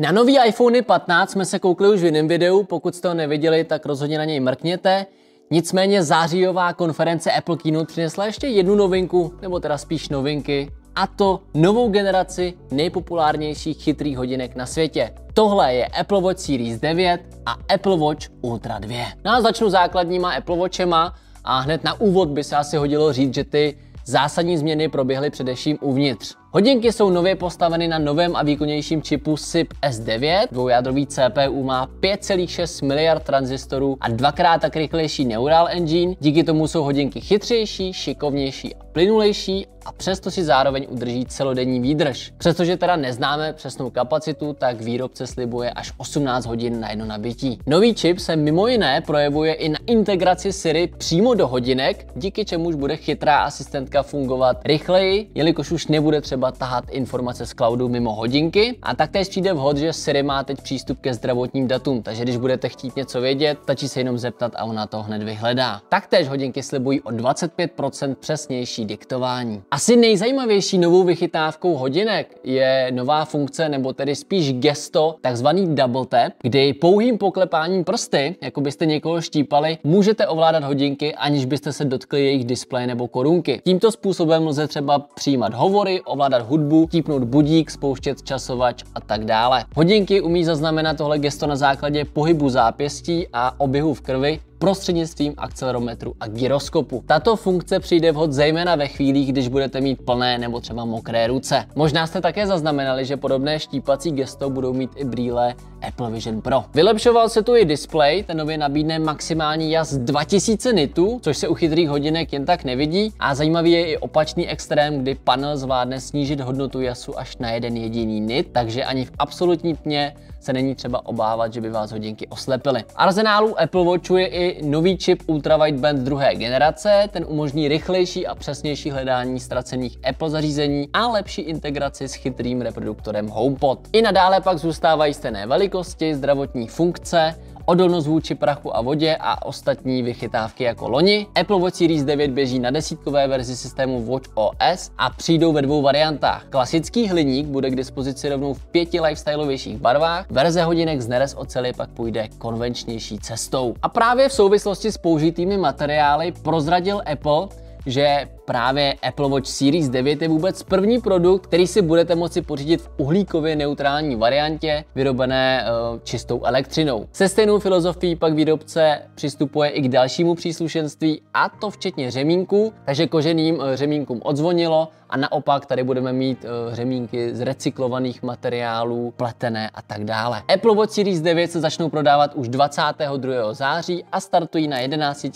Na nový iPhone 15 jsme se koukli už v jiném videu, pokud jste ho neviděli, tak rozhodně na něj mrkněte. Nicméně zářijová konference Apple Keynote přinesla ještě jednu novinku, nebo teda spíš novinky, a to novou generaci nejpopulárnějších chytrých hodinek na světě. Tohle je Apple Watch Series 9 a Apple Watch Ultra 2. No a začnu základníma Apple Watchema a hned na úvod by se asi hodilo říct, že ty zásadní změny proběhly především uvnitř. Hodinky jsou nově postaveny na novém a výkonnějším čipu SIP S9. Dvoujádrový CPU má 5,6 miliard tranzistorů a dvakrát tak rychlejší Neural Engine. Díky tomu jsou hodinky chytřejší, šikovnější a plynulejší a přesto si zároveň udrží celodenní výdrž. Přestože teda neznáme přesnou kapacitu, tak výrobce slibuje až 18 hodin na jedno nabití. Nový čip se mimo jiné projevuje i na integraci Siri přímo do hodinek, díky čemuž bude chytrá asistentka fungovat rychleji, jelikož už nebude třeba třeba tahat informace z cloudu mimo hodinky. A taktéž přijde vhod, že Siri má teď přístup ke zdravotním datům, takže když budete chtít něco vědět, stačí se jenom zeptat a ona to hned vyhledá. Taktéž hodinky slibují o 25% přesnější diktování. Asi nejzajímavější novou vychytávkou hodinek je nová funkce, nebo tedy spíš gesto, takzvaný double tap, kdy pouhým poklepáním prsty, jako byste někoho štípali, můžete ovládat hodinky, aniž byste se dotkli jejich displeje nebo korunky. Tímto způsobem lze třeba přijímat hovory, ovládat ovládat hudbu, típnout budík, spouštět časovač a tak dále. Hodinky umí zaznamenat tohle gesto na základě pohybu zápěstí a oběhu v krvi, prostřednictvím akcelerometru a gyroskopu. Tato funkce přijde vhod zejména ve chvílích, když budete mít plné nebo třeba mokré ruce. Možná jste také zaznamenali, že podobné štípací gesto budou mít i brýle Apple Vision Pro. Vylepšoval se tu i display, ten nově nabídne maximální jas 2000 nitů, což se u chytrých hodinek jen tak nevidí. A zajímavý je i opačný extrém, kdy panel zvládne snížit hodnotu jasu až na jeden jediný nit, takže ani v absolutní tmě se není třeba obávat, že by vás hodinky oslepily. Arzenálu Apple Watchu je i nový čip Ultra Wideband druhé generace, ten umožní rychlejší a přesnější hledání ztracených Apple zařízení a lepší integraci s chytrým reproduktorem HomePod. I nadále pak zůstávají stejné velikosti, zdravotní funkce, odolnost vůči prachu a vodě a ostatní vychytávky jako loni. Apple Watch Series 9 běží na desítkové verzi systému Watch OS a přijdou ve dvou variantách. Klasický hliník bude k dispozici rovnou v pěti lifestyleovějších barvách, verze hodinek z Neres oceli pak půjde konvenčnější cestou. A právě v souvislosti s použitými materiály prozradil Apple, že právě Apple Watch Series 9 je vůbec první produkt, který si budete moci pořídit v uhlíkově neutrální variantě, vyrobené uh, čistou elektřinou. Se stejnou filozofií pak výrobce přistupuje i k dalšímu příslušenství, a to včetně řemínku, takže koženým uh, řemínkům odzvonilo a naopak tady budeme mít uh, řemínky z recyklovaných materiálů, pletené a tak dále. Apple Watch Series 9 se začnou prodávat už 22. září a startují na 11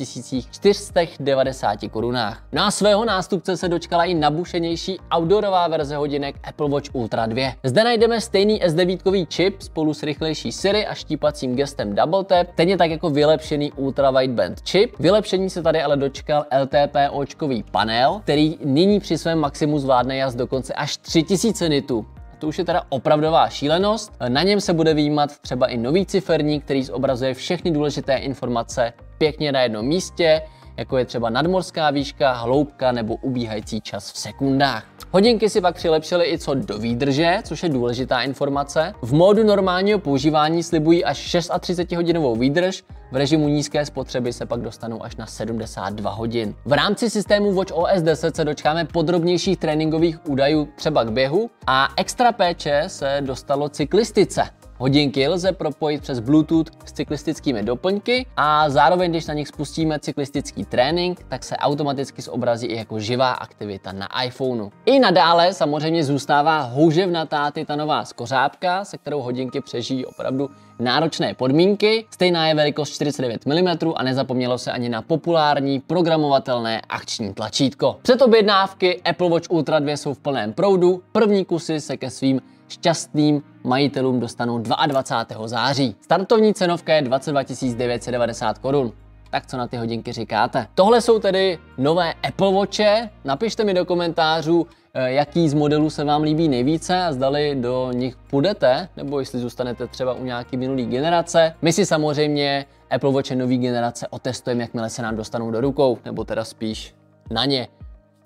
490 korunách. No a svého jeho nástupce se dočkala i nabušenější outdoorová verze hodinek Apple Watch Ultra 2. Zde najdeme stejný S9 čip spolu s rychlejší Siri a štípacím gestem Double Tap, stejně tak jako vylepšený Ultra Wideband čip. Vylepšení se tady ale dočkal LTP očkový panel, který nyní při svém maximu zvládne jazd dokonce až 3000 nitů to už je teda opravdová šílenost. Na něm se bude výjímat třeba i nový ciferník, který zobrazuje všechny důležité informace pěkně na jednom místě, jako je třeba nadmorská výška, hloubka nebo ubíhající čas v sekundách. Hodinky si pak přilepšily i co do výdrže, což je důležitá informace. V módu normálního používání slibují až 36 hodinovou výdrž, v režimu nízké spotřeby se pak dostanou až na 72 hodin. V rámci systému Watch OS 10 se dočkáme podrobnějších tréninkových údajů třeba k běhu a extra péče se dostalo cyklistice. Hodinky lze propojit přes Bluetooth s cyklistickými doplňky a zároveň, když na nich spustíme cyklistický trénink, tak se automaticky zobrazí i jako živá aktivita na iPhoneu. I nadále samozřejmě zůstává houževnatá titanová skořápka, se kterou hodinky přežijí opravdu náročné podmínky. Stejná je velikost 49 mm a nezapomnělo se ani na populární programovatelné akční tlačítko. Před objednávky Apple Watch Ultra 2 jsou v plném proudu, první kusy se ke svým šťastným majitelům dostanou 22. září. Startovní cenovka je 22 990 korun. Tak co na ty hodinky říkáte? Tohle jsou tedy nové Apple Watche. Napište mi do komentářů, eh, jaký z modelů se vám líbí nejvíce a zdali do nich půjdete, nebo jestli zůstanete třeba u nějaký minulý generace. My si samozřejmě Apple Watche nový generace otestujeme, jakmile se nám dostanou do rukou, nebo teda spíš na ně.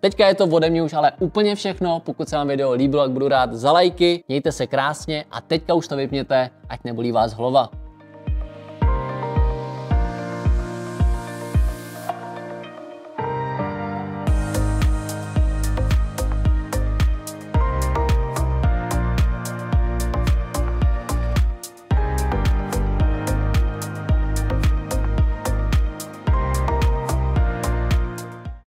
Teďka je to ode mě už ale úplně všechno. Pokud se vám video líbilo, tak budu rád za lajky. Mějte se krásně a teďka už to vypněte, ať nebolí vás hlava.